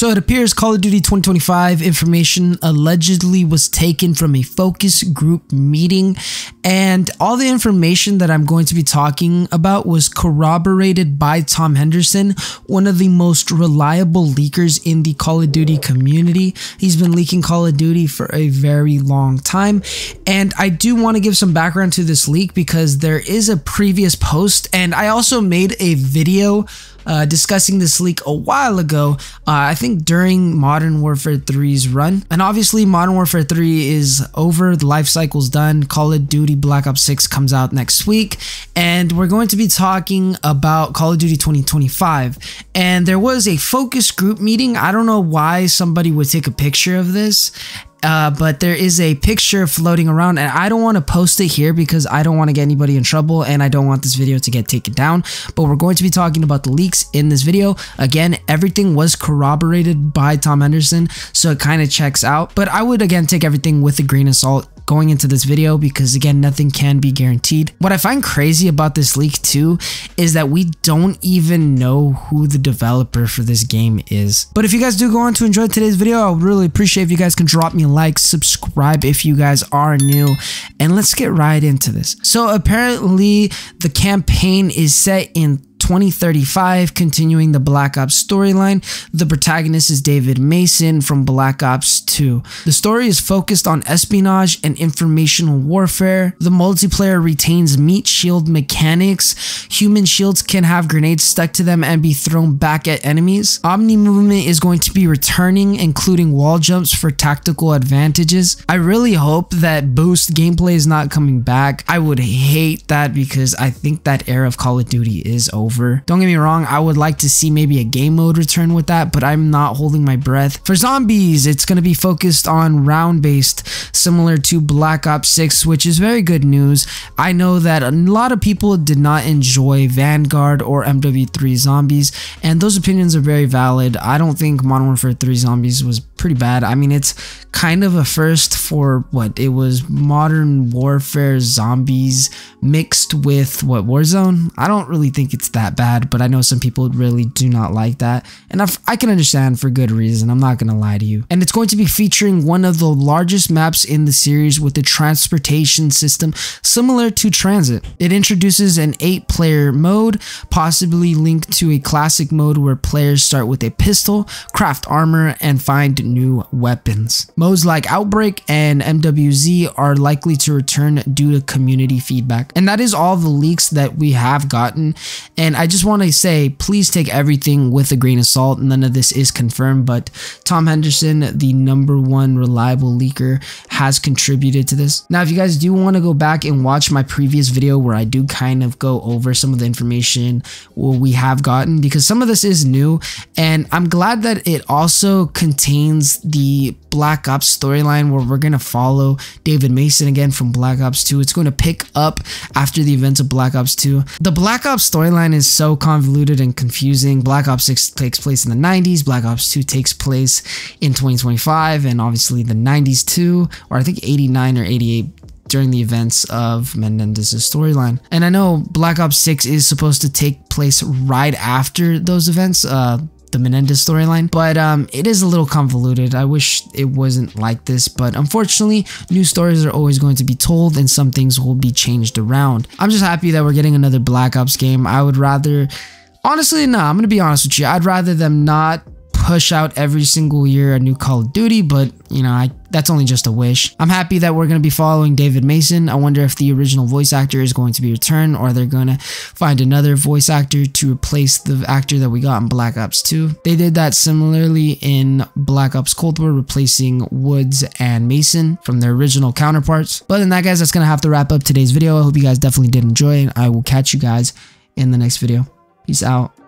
So it appears Call of Duty 2025 information allegedly was taken from a focus group meeting, and all the information that I'm going to be talking about was corroborated by Tom Henderson, one of the most reliable leakers in the Call of Duty community. He's been leaking Call of Duty for a very long time, and I do want to give some background to this leak because there is a previous post, and I also made a video uh, discussing this leak a while ago, uh, I think during Modern Warfare 3's run. And obviously, Modern Warfare 3 is over, the life cycle's done. Call of Duty Black Ops 6 comes out next week, and we're going to be talking about Call of Duty 2025. And there was a focus group meeting. I don't know why somebody would take a picture of this uh, but there is a picture floating around and I don't want to post it here because I don't want to get anybody in trouble and I don't want this video to get taken down. But we're going to be talking about the leaks in this video. Again, everything was corroborated by Tom Henderson, so it kind of checks out. But I would again take everything with a grain of salt going into this video because again nothing can be guaranteed. What I find crazy about this leak too is that we don't even know who the developer for this game is. But if you guys do go on to enjoy today's video, I would really appreciate if you guys can drop me a like, subscribe if you guys are new, and let's get right into this. So apparently the campaign is set in 2035, continuing the Black Ops storyline. The protagonist is David Mason from Black Ops 2. The story is focused on espionage and informational warfare. The multiplayer retains meat shield mechanics. Human shields can have grenades stuck to them and be thrown back at enemies. Omni movement is going to be returning, including wall jumps for tactical advantages. I really hope that boost gameplay is not coming back. I would hate that because I think that era of Call of Duty is over over. Don't get me wrong, I would like to see maybe a game mode return with that, but I'm not holding my breath. For zombies, it's going to be focused on round based, similar to Black Ops 6, which is very good news. I know that a lot of people did not enjoy Vanguard or MW3 zombies, and those opinions are very valid. I don't think Modern Warfare 3 zombies was pretty bad. I mean, it's kind of a first for what it was Modern Warfare zombies mixed with what Warzone. I don't really think it's that bad, but I know some people really do not like that. And I've, i can understand for good reason. I'm not to lie to you. And it's going to be featuring one of the largest maps in the series with a transportation system similar to Transit. It introduces an eight player mode, possibly linked to a classic mode where players start with a pistol, craft armor, and find new weapons. Modes like Outbreak and MWZ are likely to return due to community feedback. And that is all the leaks that we have gotten. And I just want to say, please take everything with a grain of salt. None of this is confirmed, but Tom Henderson, the number one reliable leaker, has contributed to this. Now, if you guys do want to go back and watch my previous video where I do kind of go over some of the information we have gotten, because some of this is new, and I'm glad that it also contains the Black Ops storyline where we're going to follow David Mason again from Black Ops 2. It's going to pick up after the events of Black Ops 2. The Black Ops storyline is so convoluted and confusing. Black Ops 6 takes place in the 90s, Black Ops 2 takes place in 2025, and obviously the 90s too, or I think 89 or 88 during the events of Menendez's storyline. And I know Black Ops 6 is supposed to take place right after those events. Uh, the Menendez storyline, but um, it is a little convoluted. I wish it wasn't like this, but unfortunately, new stories are always going to be told and some things will be changed around. I'm just happy that we're getting another Black Ops game. I would rather, honestly, no, I'm going to be honest with you. I'd rather them not push out every single year a new Call of Duty, but you know, I that's only just a wish. I'm happy that we're going to be following David Mason. I wonder if the original voice actor is going to be returned or they're going to find another voice actor to replace the actor that we got in Black Ops 2. They did that similarly in Black Ops Cold War, replacing Woods and Mason from their original counterparts. But than that, guys, that's going to have to wrap up today's video. I hope you guys definitely did enjoy, and I will catch you guys in the next video. Peace out.